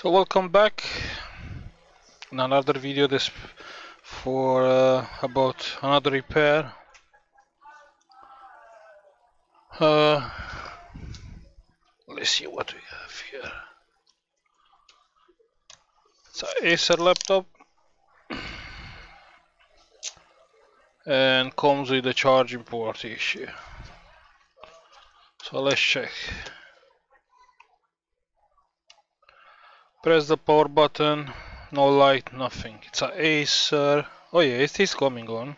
So welcome back in another video this for uh, about another repair. Uh, let's see what we have here. It's an Acer laptop and comes with a charging port issue. So let's check. Press the power button, no light, nothing. It's a Acer. Oh yeah, it is coming on.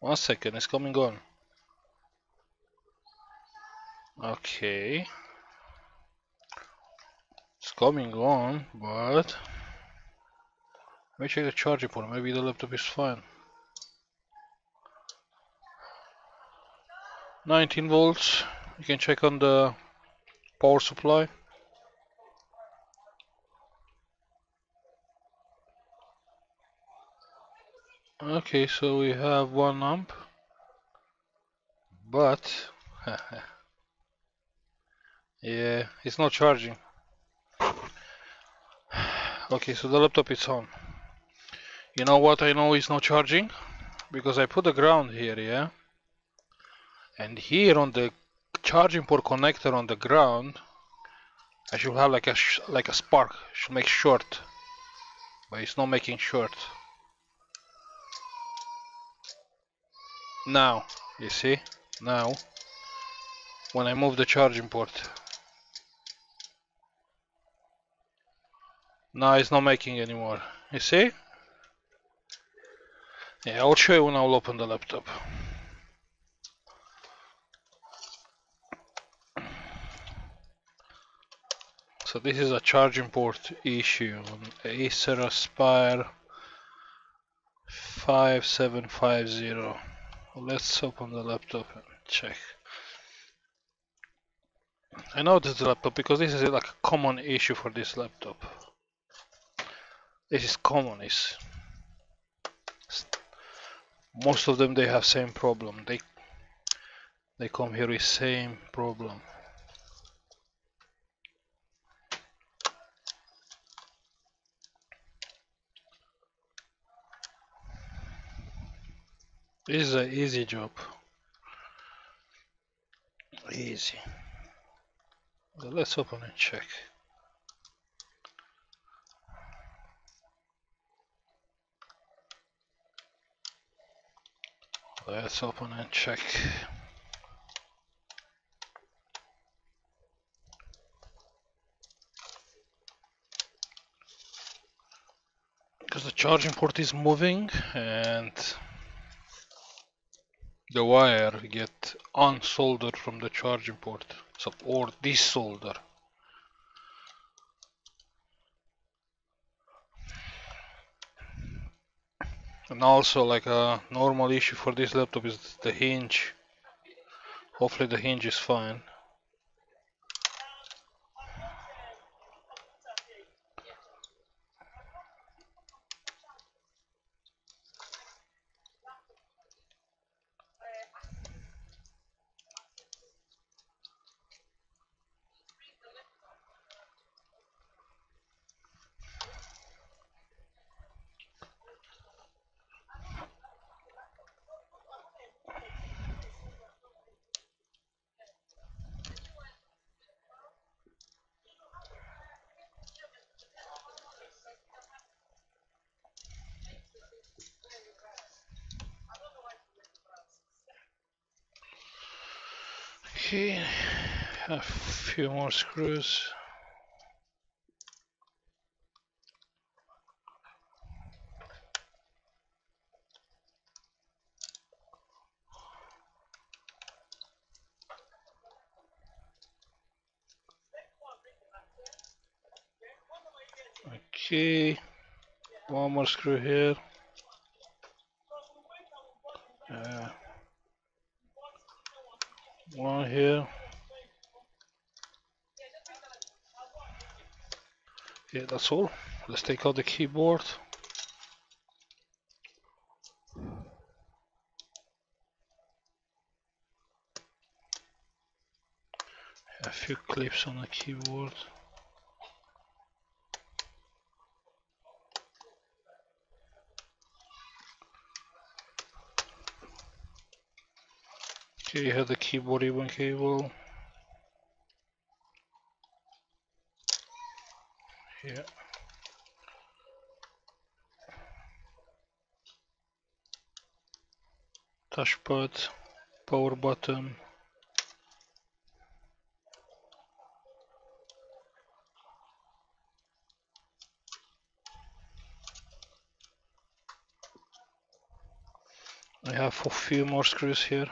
One second, it's coming on. Okay. It's coming on, but... Let me check the charging port, maybe the laptop is fine. 19 volts, you can check on the power supply. Okay, so we have one amp, but yeah, it's not charging. Okay, so the laptop is on. You know what I know is not charging? Because I put the ground here, yeah? And here on the charging port connector on the ground, I should have like a like a spark, should make short, but it's not making short. Now you see? Now when I move the charging port. Now it's not making anymore. You see? Yeah I'll show you when I'll open the laptop. So this is a charging port issue on Acer Aspire 5750 let's open the laptop and check. I know this laptop because this is like a common issue for this laptop. This is common. Is most of them they have same problem. They they come here with same problem. This is an easy job. Easy. Let's open and check. Let's open and check. Because the charging port is moving and the wire get unsoldered from the charging port. So or desolder. And also like a normal issue for this laptop is the hinge. Hopefully the hinge is fine Okay, a few more screws. Okay, one more screw here. Uh, one here. Yeah, that's all. Let's take out the keyboard. A few clips on the keyboard. Okay, you have the keyboard ribbon cable. Yeah. Touchpad, power button. I have a few more screws here.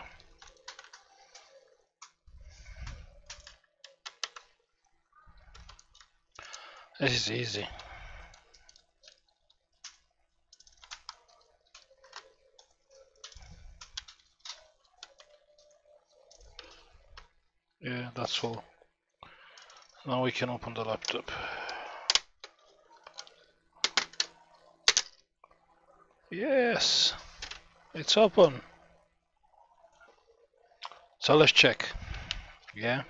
This is easy. Yeah, that's all. Now we can open the laptop. Yes, it's open. So let's check. Yeah,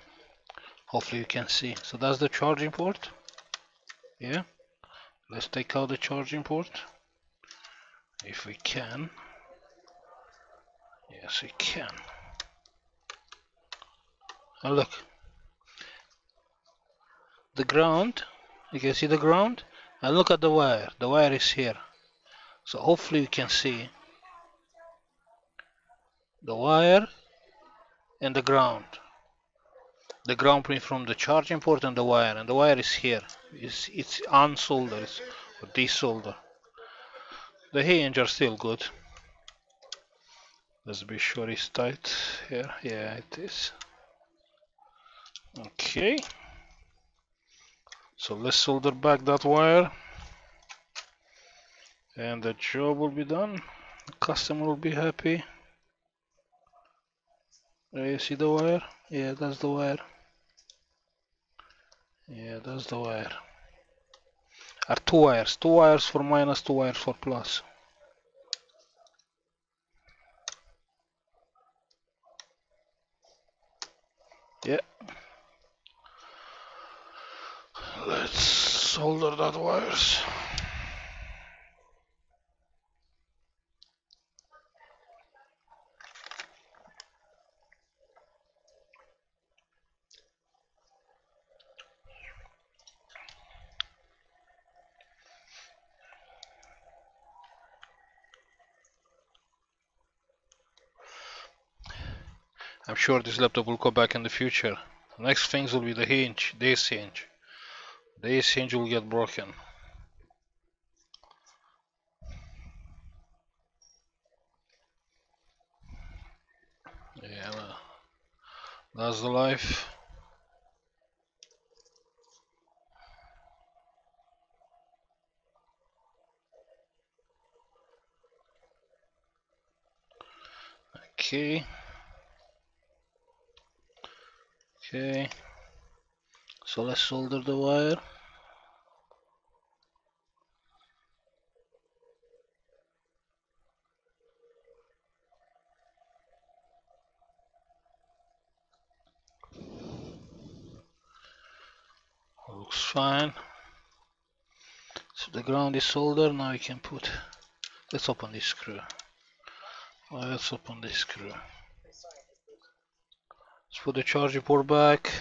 hopefully you can see. So that's the charging port yeah. Let's take out the charging port. If we can. Yes we can. And look. The ground. You can see the ground? And look at the wire. The wire is here. So hopefully you can see the wire and the ground the ground pin from the charging port and the wire and the wire is here. It's, it's unsoldered or desoldered the hinge are still good. Let's be sure it's tight. Here yeah it is. Okay. So let's solder back that wire. And the job will be done. The customer will be happy. There you see the wire? Yeah that's the wire yeah, that's the wire. Are two wires, two wires for minus, two wires for plus. Yeah. Let's solder that wires. Sure this laptop will come back in the future. Next things will be the hinge, this hinge. This hinge will get broken. Yeah, that's the life. Okay. Okay, so let's solder the wire. Looks fine. So the ground is soldered, now we can put, let's open this screw. Let's open this screw. Let's put the charging port back.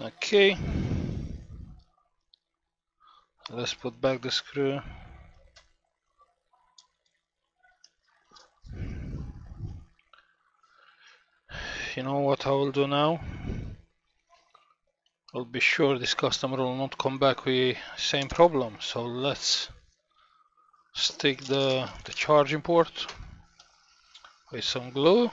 Okay. Let's put back the screw. You know what I will do now? I'll be sure this customer will not come back with same problem. So let's stick the, the charging port with some glue.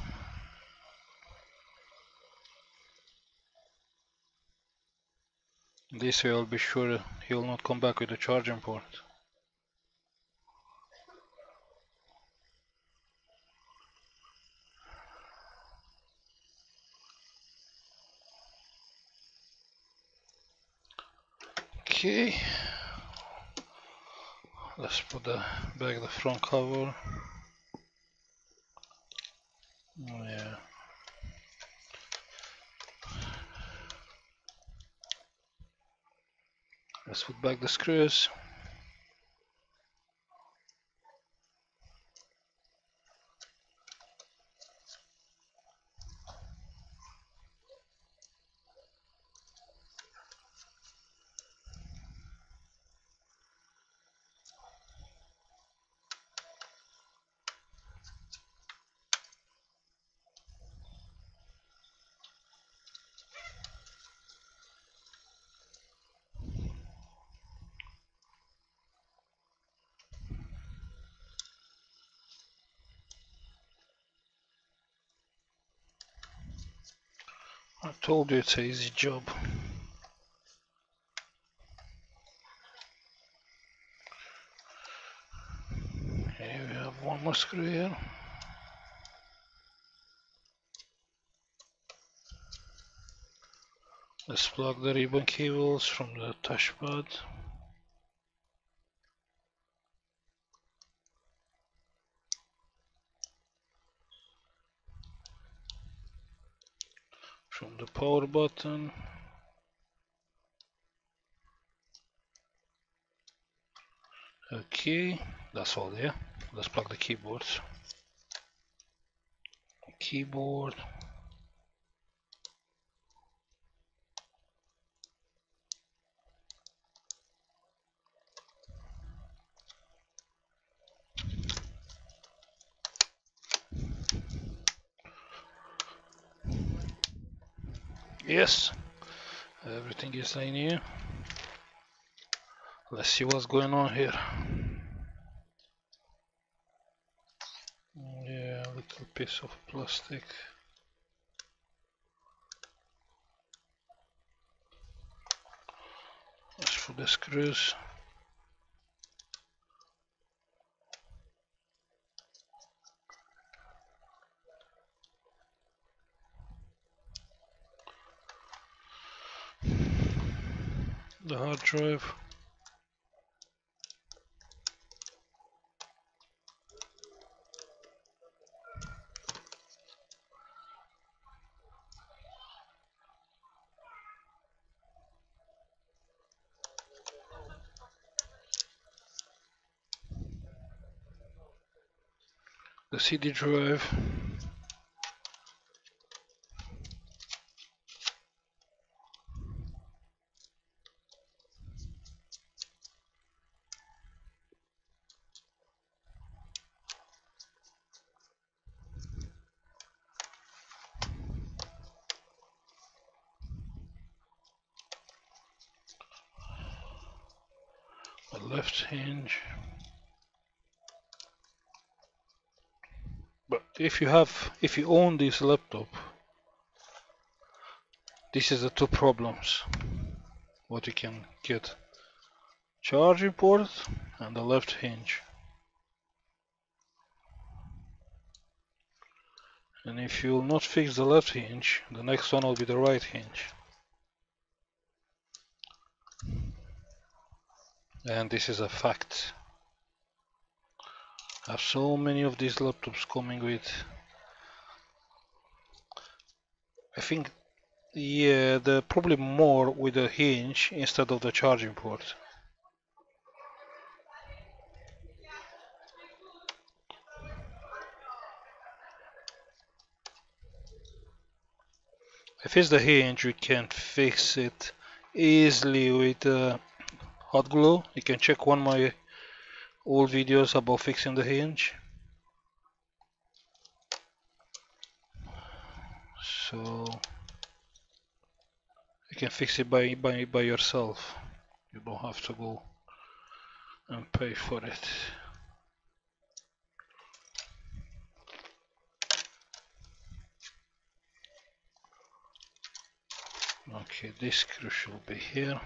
This way I'll be sure he'll not come back with the charging port. Okay let's put the back the front cover. Oh, yeah. Let's put back the screws I told you it's an easy job. Here we have one more screw here. Let's plug the ribbon cables from the touchpad. From the power button. Okay, that's all there Let's plug the keyboards. Keyboard. Yes, everything is in here. Let's see what's going on here. Mm, yeah, a little piece of plastic. As for the screws. Hard drive. the CD drive left hinge. But if you have if you own this laptop this is the two problems. What you can get. Charging port and the left hinge. And if you will not fix the left hinge the next one will be the right hinge and this is a fact. I have so many of these laptops coming with I think yeah the probably more with a hinge instead of the charging port. If it's the hinge we can fix it easily with uh, hot glue. You can check one my old videos about fixing the hinge. So you can fix it by, by, by yourself. You don't have to go and pay for it. Okay this screw should be here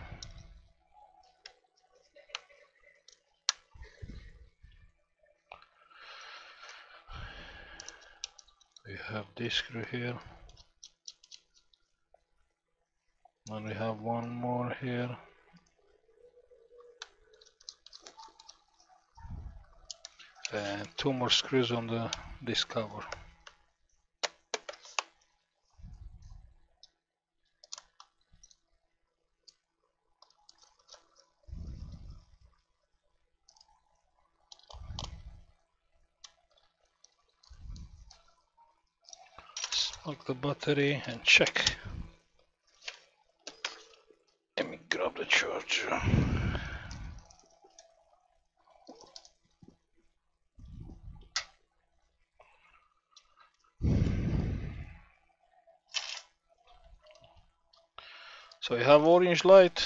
have this screw here. And we have one more here. And two more screws on the this cover Plug the battery and check. Let me grab the charger. So you have orange light,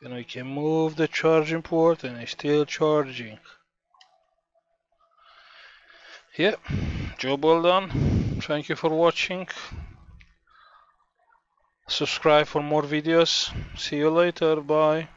then we can move the charging port and it's still charging. Yep, job well done thank you for watching. Subscribe for more videos. See you later. Bye.